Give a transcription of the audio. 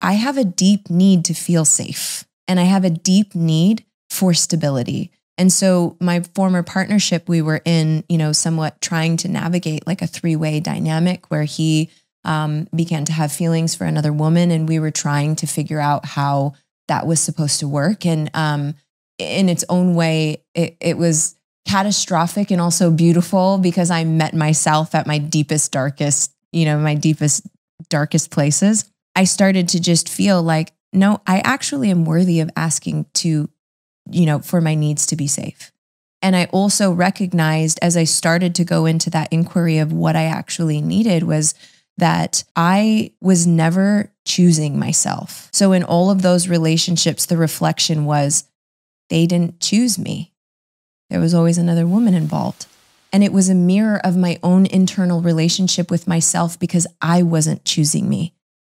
I have a deep need to feel safe and I have a deep need for stability. And so my former partnership, we were in, you know, somewhat trying to navigate like a three way dynamic where he um, began to have feelings for another woman. And we were trying to figure out how that was supposed to work. And um, in its own way, it, it was catastrophic and also beautiful because I met myself at my deepest, darkest, you know, my deepest, darkest places. I started to just feel like, no, I actually am worthy of asking to, you know, for my needs to be safe. And I also recognized as I started to go into that inquiry of what I actually needed was that I was never choosing myself. So in all of those relationships, the reflection was they didn't choose me. There was always another woman involved. And it was a mirror of my own internal relationship with myself because I wasn't choosing me.